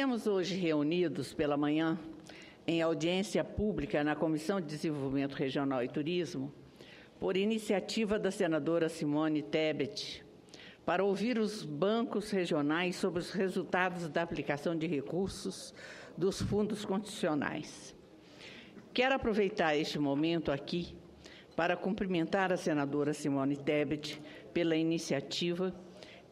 Estamos hoje reunidos pela manhã em audiência pública na Comissão de Desenvolvimento Regional e Turismo, por iniciativa da senadora Simone Tebet, para ouvir os bancos regionais sobre os resultados da aplicação de recursos dos fundos constitucionais. Quero aproveitar este momento aqui para cumprimentar a senadora Simone Tebet pela iniciativa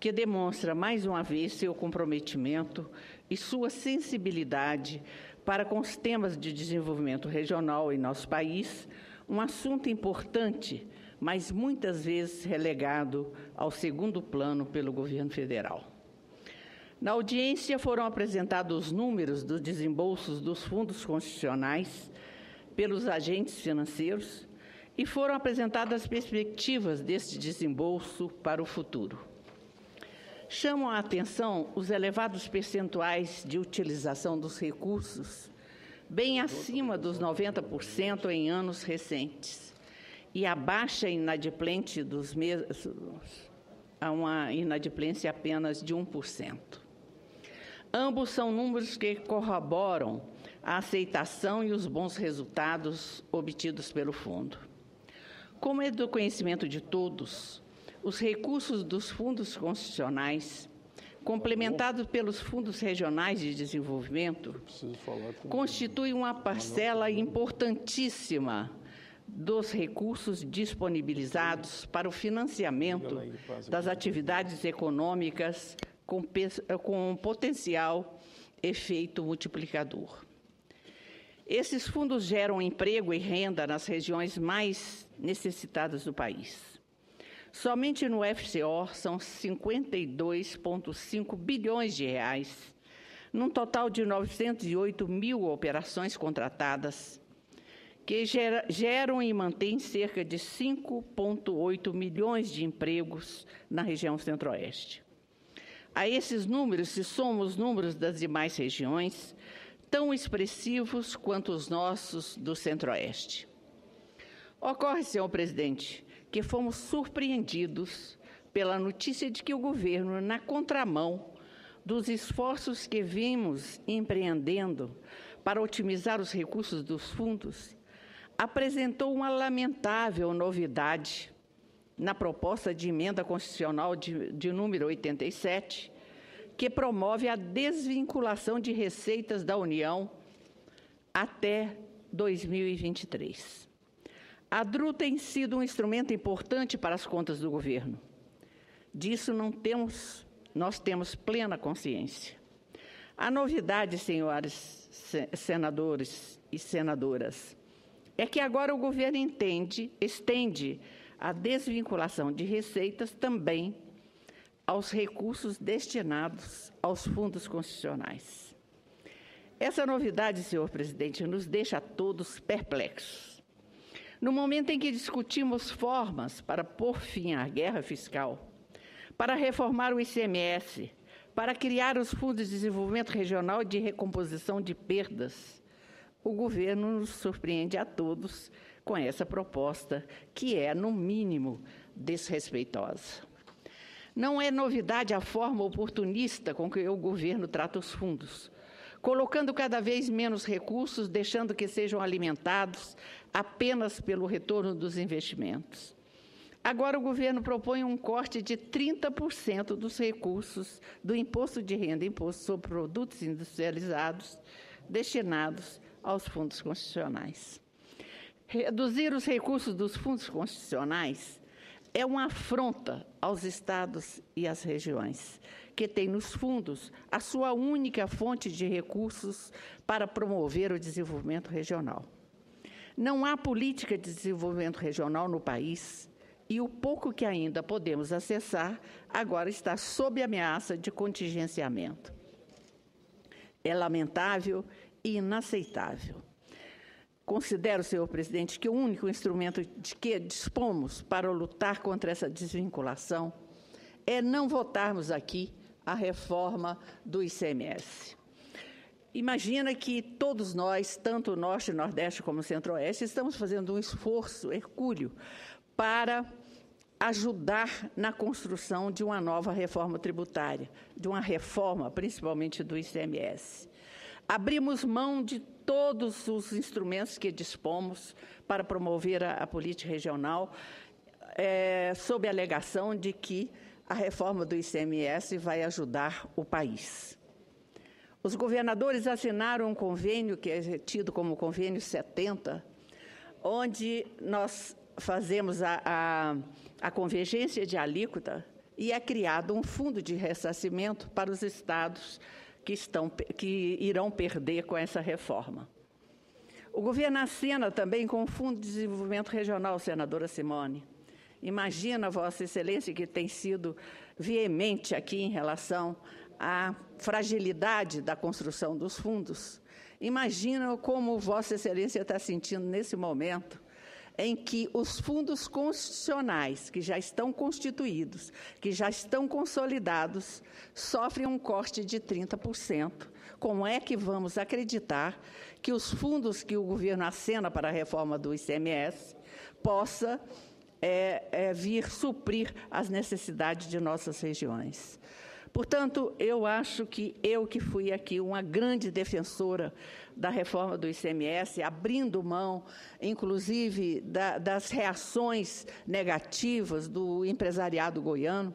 que demonstra mais uma vez seu comprometimento e sua sensibilidade para com os temas de desenvolvimento regional em nosso país, um assunto importante, mas muitas vezes relegado ao segundo plano pelo governo federal. Na audiência foram apresentados os números dos desembolsos dos fundos constitucionais pelos agentes financeiros e foram apresentadas as perspectivas deste desembolso para o futuro. Chamam a atenção os elevados percentuais de utilização dos recursos, bem acima dos 90% em anos recentes, e a baixa inadimplente dos meses, a uma inadimplência apenas de 1%. Ambos são números que corroboram a aceitação e os bons resultados obtidos pelo fundo. Como é do conhecimento de todos, os recursos dos fundos constitucionais, complementados pelos fundos regionais de desenvolvimento, constituem uma parcela importantíssima dos recursos disponibilizados para o financiamento das atividades econômicas com, com potencial efeito multiplicador. Esses fundos geram emprego e renda nas regiões mais necessitadas do país. Somente no FCO são 52,5 bilhões de reais, num total de 908 mil operações contratadas, que geram e mantêm cerca de 5,8 milhões de empregos na região centro-oeste. A esses números se somam os números das demais regiões, tão expressivos quanto os nossos do centro-oeste. Ocorre, senhor presidente, que fomos surpreendidos pela notícia de que o governo, na contramão dos esforços que vimos empreendendo para otimizar os recursos dos fundos, apresentou uma lamentável novidade na proposta de emenda constitucional de, de número 87, que promove a desvinculação de receitas da União até 2023. A DRU tem sido um instrumento importante para as contas do governo. Disso não temos, nós temos plena consciência. A novidade, senhores senadores e senadoras, é que agora o governo entende, estende a desvinculação de receitas também aos recursos destinados aos fundos constitucionais. Essa novidade, senhor presidente, nos deixa todos perplexos. No momento em que discutimos formas para pôr fim à guerra fiscal, para reformar o ICMS, para criar os fundos de desenvolvimento regional de recomposição de perdas, o governo nos surpreende a todos com essa proposta, que é, no mínimo, desrespeitosa. Não é novidade a forma oportunista com que o governo trata os fundos, colocando cada vez menos recursos, deixando que sejam alimentados apenas pelo retorno dos investimentos. Agora, o governo propõe um corte de 30% dos recursos do imposto de renda imposto sobre produtos industrializados destinados aos fundos constitucionais. Reduzir os recursos dos fundos constitucionais é uma afronta aos estados e às regiões, que têm nos fundos a sua única fonte de recursos para promover o desenvolvimento regional. Não há política de desenvolvimento regional no país e o pouco que ainda podemos acessar agora está sob ameaça de contingenciamento. É lamentável e inaceitável. Considero, senhor presidente, que o único instrumento de que dispomos para lutar contra essa desvinculação é não votarmos aqui a reforma do ICMS. Imagina que todos nós, tanto o Norte, Nordeste como o Centro-Oeste, estamos fazendo um esforço hercúleo para ajudar na construção de uma nova reforma tributária, de uma reforma, principalmente do ICMS. Abrimos mão de todos os instrumentos que dispomos para promover a, a política regional, é, sob a alegação de que a reforma do ICMS vai ajudar o país. Os governadores assinaram um convênio, que é tido como convênio 70, onde nós fazemos a, a, a convergência de alíquota e é criado um fundo de ressarcimento para os estados que, estão, que irão perder com essa reforma. O governo acena também com o Fundo de Desenvolvimento Regional, senadora Simone. Imagina, Vossa Excelência, que tem sido veemente aqui em relação à fragilidade da construção dos fundos. Imagina como Vossa Excelência está sentindo nesse momento em que os fundos constitucionais, que já estão constituídos, que já estão consolidados, sofrem um corte de 30%. Como é que vamos acreditar que os fundos que o governo acena para a reforma do ICMS possa é, é, vir suprir as necessidades de nossas regiões? Portanto, eu acho que eu que fui aqui uma grande defensora da reforma do ICMS, abrindo mão, inclusive, da, das reações negativas do empresariado goiano.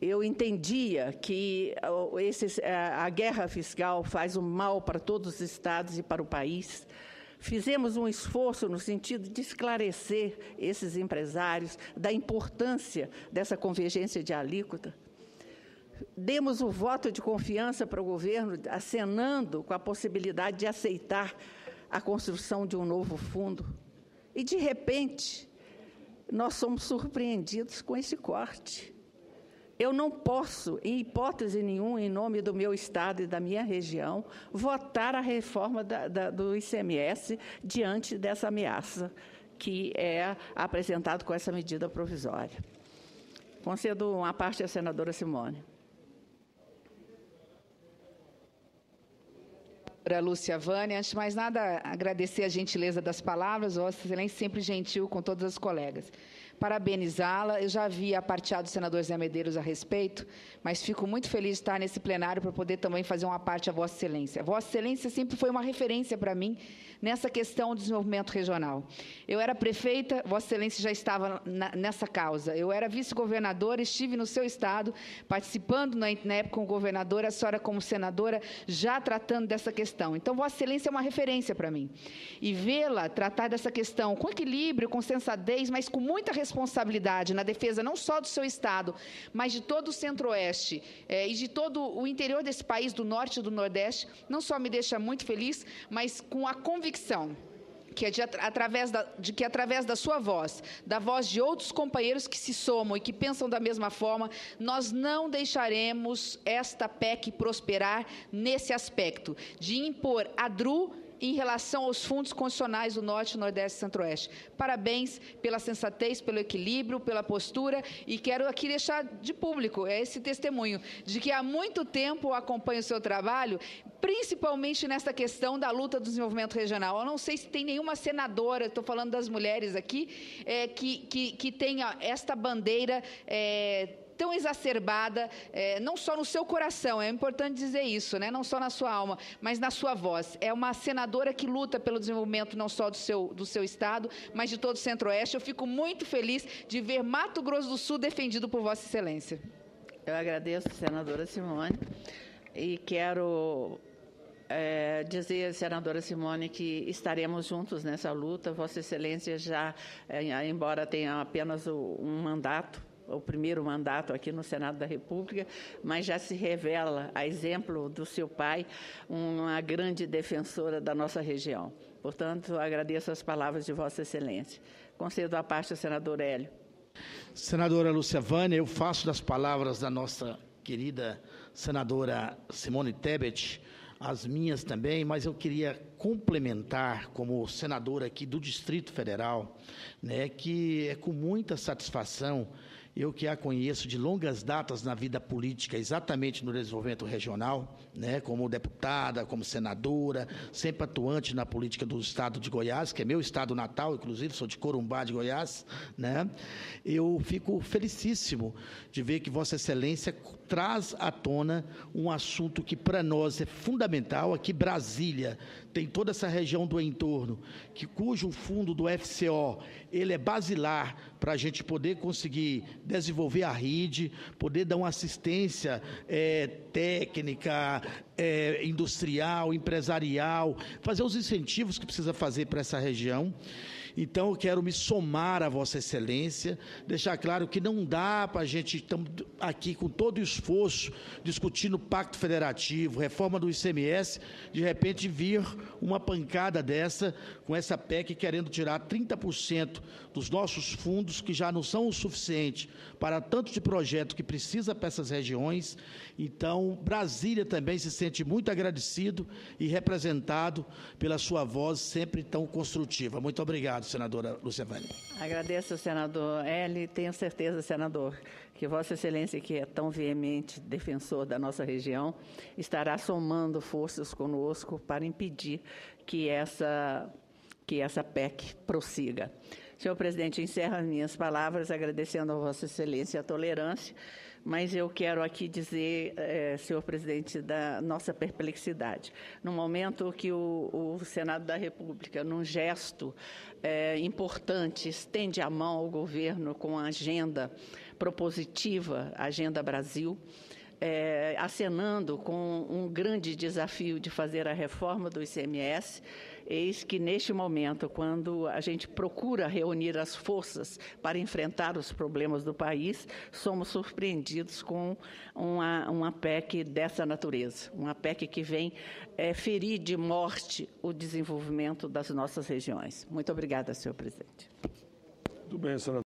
Eu entendia que esse, a guerra fiscal faz um mal para todos os estados e para o país. Fizemos um esforço no sentido de esclarecer esses empresários da importância dessa convergência de alíquota demos o voto de confiança para o governo, acenando com a possibilidade de aceitar a construção de um novo fundo. E, de repente, nós somos surpreendidos com esse corte. Eu não posso, em hipótese nenhuma, em nome do meu Estado e da minha região, votar a reforma da, da, do ICMS diante dessa ameaça que é apresentado com essa medida provisória. Concedo uma parte à senadora Simone. Doutora Lúcia Vânia, antes de mais nada, agradecer a gentileza das palavras, Vossa Excelência sempre gentil com todas as colegas parabenizá-la. Eu já vi a do senador Zé Medeiros a respeito, mas fico muito feliz de estar nesse plenário para poder também fazer uma parte a Vossa Excelência. Vossa Excelência sempre foi uma referência para mim nessa questão do desenvolvimento regional. Eu era prefeita, Vossa Excelência já estava na, nessa causa. Eu era vice-governadora, estive no seu estado, participando na, na época como governadora, a senhora como senadora, já tratando dessa questão. Então, Vossa Excelência é uma referência para mim. E vê-la tratar dessa questão com equilíbrio, com sensatez, mas com muita responsabilidade na defesa não só do seu estado, mas de todo o centro-oeste é, e de todo o interior desse país, do norte e do nordeste, não só me deixa muito feliz, mas com a convicção que é de, através da, de que através da sua voz, da voz de outros companheiros que se somam e que pensam da mesma forma, nós não deixaremos esta PEC prosperar nesse aspecto de impor a DRU em relação aos fundos constitucionais do Norte, Nordeste e Centro-Oeste. Parabéns pela sensatez, pelo equilíbrio, pela postura e quero aqui deixar de público esse testemunho de que há muito tempo acompanho o seu trabalho, principalmente nessa questão da luta do desenvolvimento regional. Eu não sei se tem nenhuma senadora, estou falando das mulheres aqui, é, que, que, que tenha esta bandeira é, tão exacerbada, é, não só no seu coração, é importante dizer isso, né? não só na sua alma, mas na sua voz. É uma senadora que luta pelo desenvolvimento não só do seu, do seu estado, mas de todo o Centro-Oeste. Eu fico muito feliz de ver Mato Grosso do Sul defendido por Vossa Excelência. Eu agradeço, senadora Simone, e quero é, dizer, senadora Simone, que estaremos juntos nessa luta. Vossa Excelência já, é, embora tenha apenas o, um mandato, o primeiro mandato aqui no Senado da República, mas já se revela, a exemplo do seu pai, uma grande defensora da nossa região. Portanto, agradeço as palavras de Vossa Excelência. Concedo a parte ao senador Hélio. Senadora Lúcia Vânia, eu faço das palavras da nossa querida senadora Simone Tebet as minhas também, mas eu queria complementar como senador aqui do Distrito Federal, né, que é com muita satisfação eu que a conheço de longas datas na vida política, exatamente no desenvolvimento regional, né, como deputada, como senadora, sempre atuante na política do estado de Goiás, que é meu estado natal, inclusive sou de Corumbá de Goiás, né? Eu fico felicíssimo de ver que Vossa Excelência traz à tona um assunto que para nós é fundamental. Aqui Brasília tem toda essa região do entorno, que cujo fundo do FCO ele é basilar para a gente poder conseguir desenvolver a rede, poder dar uma assistência é, técnica, é, industrial, empresarial, fazer os incentivos que precisa fazer para essa região. Então, eu quero me somar a Vossa Excelência, deixar claro que não dá para a gente, estamos aqui com todo o esforço, discutindo pacto federativo, reforma do ICMS, de repente vir uma pancada dessa, com essa PEC querendo tirar 30% dos nossos fundos, que já não são o suficiente para tanto de projeto que precisa para essas regiões. Então, Brasília também se sente muito agradecido e representado pela sua voz sempre tão construtiva. Muito obrigado, senadora Lúcia Vani. Agradeço, senador L. Tenho certeza, senador, que Vossa Excelência, que é tão veemente defensor da nossa região, estará somando forças conosco para impedir que essa, que essa PEC prossiga. Senhor presidente, encerro as minhas palavras agradecendo a Vossa Excelência a tolerância, mas eu quero aqui dizer, eh, senhor presidente, da nossa perplexidade. No momento que o, o Senado da República, num gesto eh, importante, estende a mão ao governo com a agenda propositiva, Agenda Brasil, eh, acenando com um grande desafio de fazer a reforma do ICMS, Eis que, neste momento, quando a gente procura reunir as forças para enfrentar os problemas do país, somos surpreendidos com uma, uma PEC dessa natureza, uma PEC que vem é, ferir de morte o desenvolvimento das nossas regiões. Muito obrigada, senhor presidente. Muito bem, senador.